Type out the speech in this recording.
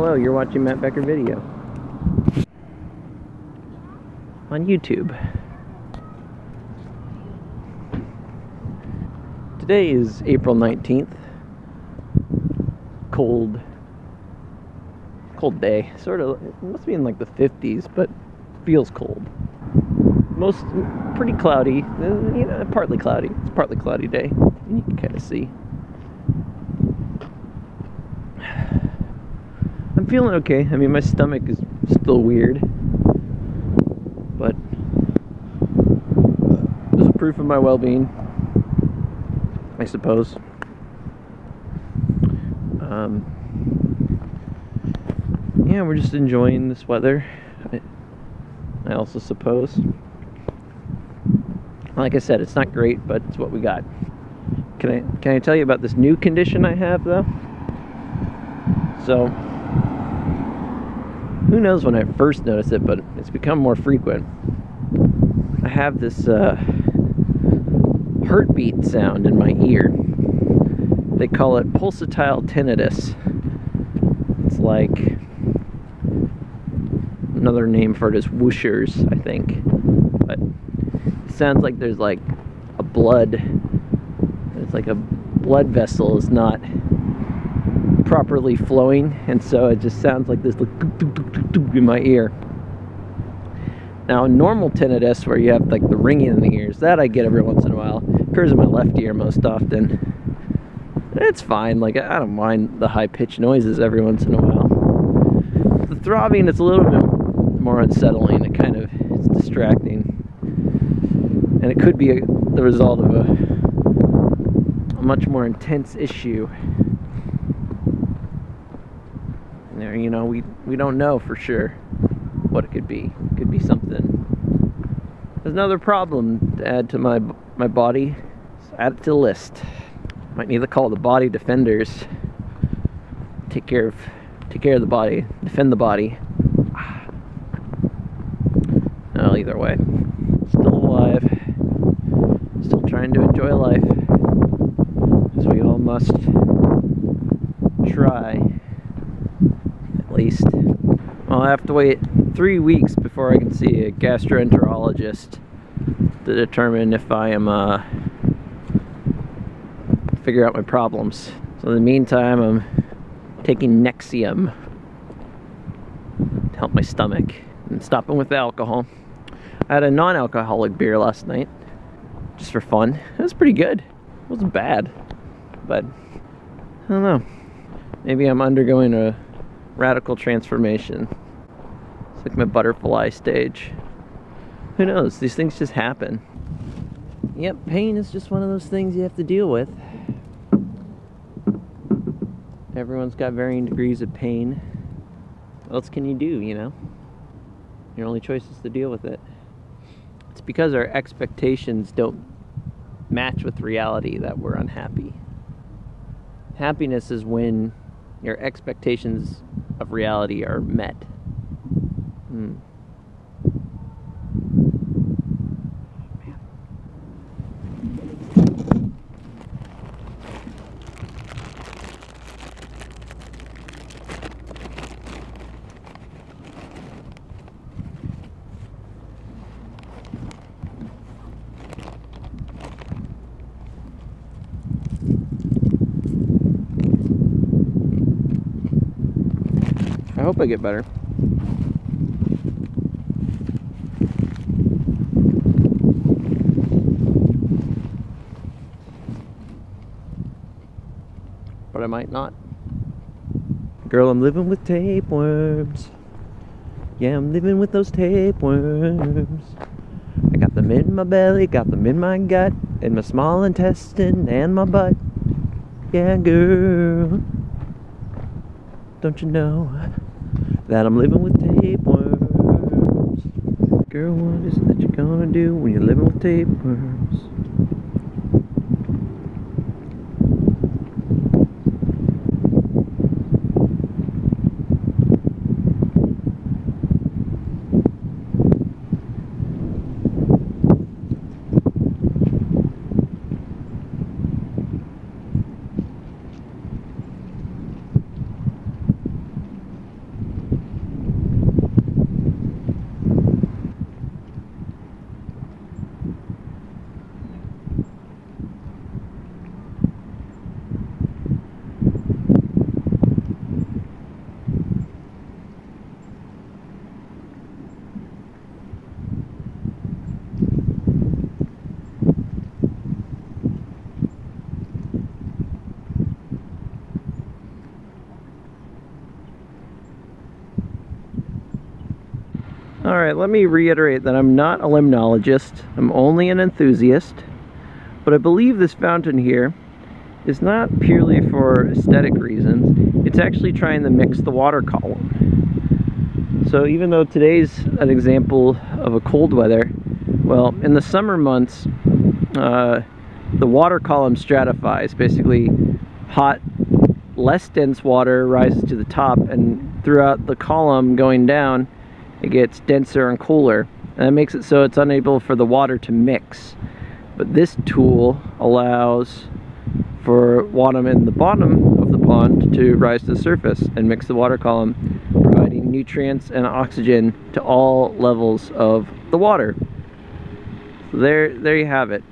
Hello, you're watching Mat Becker video on YouTube. Today is April 19th. Cold, cold day. Sort of, it must be in like the 50s, but feels cold. Most pretty cloudy, uh, you know, partly cloudy. It's partly cloudy day. You can kind of see. I'm feeling okay. I mean, my stomach is still weird, but there's a proof of my well-being, I suppose. Um, yeah, we're just enjoying this weather. I, I also suppose. Like I said, it's not great, but it's what we got. Can I can I tell you about this new condition I have though? So who knows when I first noticed it, but it's become more frequent. I have this uh, heartbeat sound in my ear. They call it pulsatile tinnitus. It's like another name for it is whooshers, I think. But it sounds like there's like a blood, it's like a blood vessel is not properly flowing, and so it just sounds like this in my ear. Now, a normal tinnitus, where you have like the ringing in the ears, that I get every once in a while. It occurs in my left ear most often. It's fine. Like I don't mind the high pitched noises every once in a while. The throbbing is a little bit more unsettling. It kind of it's distracting, and it could be a, the result of a, a much more intense issue. There, you know, we we don't know for sure what it could be. It could be something. There's another problem to add to my my body. So add it to the list. Might need to call the body defenders. Take care of take care of the body. Defend the body. Well, either way, still alive. Still trying to enjoy life. As we all must try least. I'll have to wait three weeks before I can see a gastroenterologist to determine if I am, uh, figure out my problems. So in the meantime, I'm taking Nexium to help my stomach and stopping with the alcohol. I had a non-alcoholic beer last night, just for fun. It was pretty good. It wasn't bad, but I don't know. Maybe I'm undergoing a radical transformation. It's like my butterfly stage. Who knows? These things just happen. Yep, pain is just one of those things you have to deal with. Everyone's got varying degrees of pain. What else can you do, you know? Your only choice is to deal with it. It's because our expectations don't match with reality that we're unhappy. Happiness is when your expectations of reality are met. Hmm. I hope I get better. But I might not. Girl, I'm living with tapeworms. Yeah, I'm living with those tapeworms. I got them in my belly, got them in my gut, in my small intestine and my butt. Yeah, girl. Don't you know? That I'm living with tapeworms. Girl, what is it that you're gonna do when you're living with tapeworms? All right, let me reiterate that I'm not a limnologist. I'm only an enthusiast. But I believe this fountain here is not purely for aesthetic reasons. It's actually trying to mix the water column. So even though today's an example of a cold weather, well, in the summer months, uh, the water column stratifies. Basically, hot, less dense water rises to the top, and throughout the column going down, it gets denser and cooler. And that makes it so it's unable for the water to mix. But this tool allows for water in the bottom of the pond to rise to the surface and mix the water column, providing nutrients and oxygen to all levels of the water. So there, there you have it.